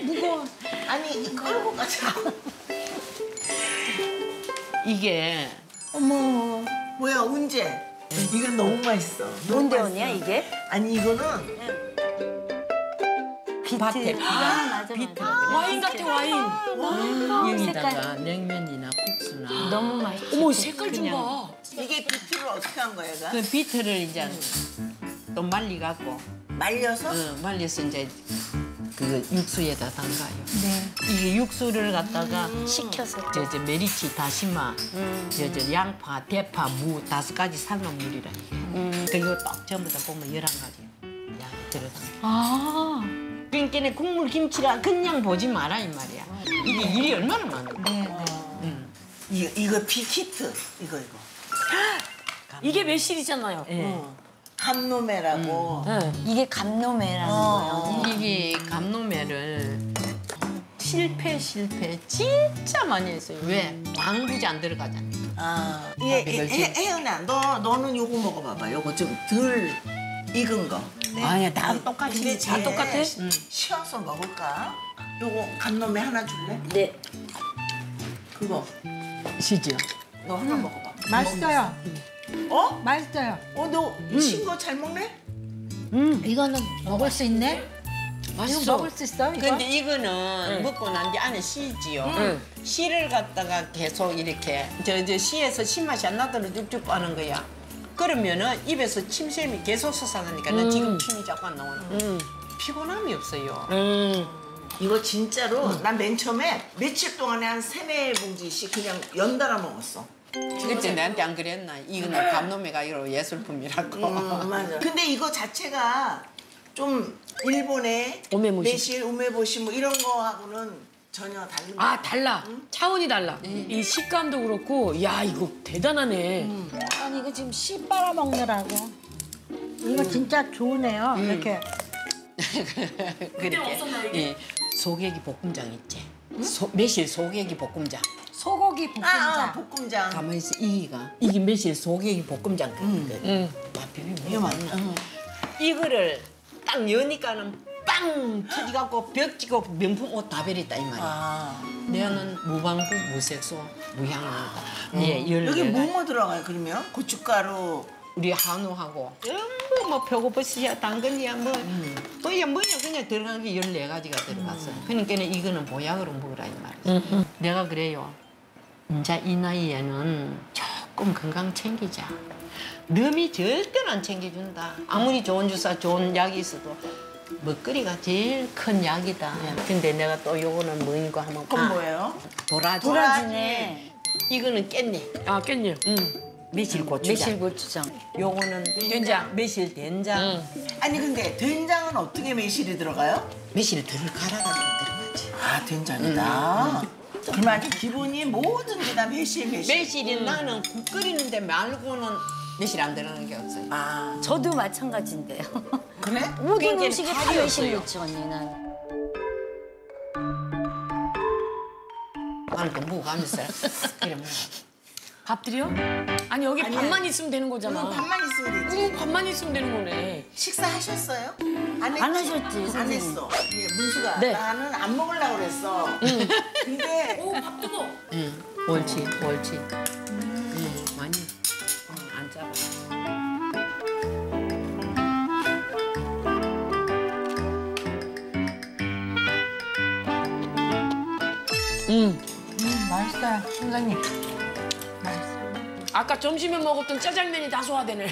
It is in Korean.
무거워. 아니 끌고 가자고. 이게 어머 뭐야 언제? 이건 너무 맛있어. 너무 뭔데 맛있어. 언니야 이게? 아니 이거는 비트. 밭에 비가 아 맞아 비트. 맞아. 와인 같아 와인. 여기다가 냉면이나 국수나 너무 맛있어. 어머 색깔 좀. 봐. 이게 비트를 어떻게 한 거야, 얘가? 그 비트를 이제 또 말리 갖고 말려서? 어, 말려서 이제 그 육수에다 담가요. 이게 육수를 갖다가 식혀서. 저, 저 메리치, 다시마, 저, 저 양파, 대파, 무 다섯 가지 삶은 물이라. 음. 이거 딱 전부 다 보면 열한 가지 양 들어가. 아. 그러니까 국물 김치라 그냥 보지 마라 이 말이야. 이게 일이 얼마나 많은데. 이거 이거 비키트 이거 이거. 이게 매실이잖아요. 예. 감노매라고. 이게 감노매라는 어. 거예요. 이게 감노매를 실패 실패 진짜 많이 했어요. 왜? 방부제 안 들어가잖아. 아, 예, 예, 그렇지. 혜- 혜연아, 너 너는 요거 먹어봐봐. 요거 좀 덜 익은 거. 아니야 다 똑같이. 다 똑같아? 응. 쉬어서 먹을까? 요거 감노매 하나 줄래? 네. 그거 시죠. 너 하나 먹어봐. 맛있어요. 어? 맛있어요. 어, 너 신거 잘 먹네? 이거는 먹을 수 있네? 맛있어. 먹을 수 있어, 이거? 근데 이거는 먹고 난 뒤 안에 씨지요. 씨를 갖다가 계속 이렇게 저 저 씨에서 씨맛이 안 나도록 쭉쭉 빠는 거야. 그러면은 입에서 침샘이 계속 솟아나니까 는 지금 침이 자꾸 안 나오는 피곤함이 없어요. 이거 진짜로 난 맨 처음에 며칠 동안에 한 세네 봉지씩 그냥 연달아 먹었어. 그때 나한테 안 그랬나? 이거는 감놈이가 이거 예술품이라고. 음, 맞아. 근데 이거 자체가 좀 일본의 오메모시. 매실, 우메보시 뭐 이런 거하고는 전혀 다른 거. 아 달라. 차원이 달라. 이 식감도 그렇고 야 이거 대단하네. 아니, 이거 지금 씨 빨아 먹느라고. 이거 진짜 좋으네요. 이렇게. 그렇게 이 소고기 볶음장 있지. 소, 매실 소고기 볶음장. 소고기 아, 볶음장. 아, 볶음장. 가만히 있어 이기가 이게 매실 소고기 볶음장. 응. 맛 비빔 이거 맞나? 응. 이거를 딱 여니까는 빵 터지갖고 벽 찍고 명품 옷다 버렸다 이 말이야. 아. 내는 무방구, 무색소, 무향이다. 예, 열 여기. 뭐뭐 들어가요, 그러면? 고춧가루. 우리 한우하고 전부 뭐 표고버섯이야 당근이야 뭐 또야 뭐야 그냥 들어간 게 14가지가 들어갔어. 그러니까 이거는 보약으로 먹으라 이 말이야. 내가 그래요. 이제 이 나이에는 조금 건강 챙기자. 너미 절대로 안 챙겨준다. 아무리 좋은 주사, 좋은 약이 있어도 먹거리가 제일 큰 약이다. 근데 내가 또 요거는 뭐인가 하면 그건 아, 뭐예요? 도라지. 도라지네. 이거는 깻잎. 아 깻잎. 응. 매실 고추장. 매실 고추장. 요거는 된장. 매실 된장. 아니, 근데 된장은 어떻게 매실이 들어가요? 매실 들을 갈아가지고 들어가지. 아, 된장이다. 아주 기본이 뭐든지 다 매실, 매실. 매실이 나는 국 끓이는데 말고는 매실 안 들어가는 게 없어요. 아, 저도 마찬가지인데요. 그래? 모든 음식에 다 매실. 넣지 언니는. 나는 또 먹어가면서 그래 먹 어. 밥 드려? 아니 여기 아니야. 밥만 있으면 되는 거잖아. 응, 밥만 있으면 되지. 응, 밥만 있으면 되는 거네. 식사하셨어요? 안, 했지? 안 하셨지, 안 선생님. 했어. 예, 문수가 네. 나는 안 먹으려고 그랬어. 근데 밥 뜨거. 응, 옳지, 옳지. 응, 많이 어, 안 짜고. 응. 맛있어요, 선생님. 아까 점심에 먹었던 짜장면이 다 소화되네.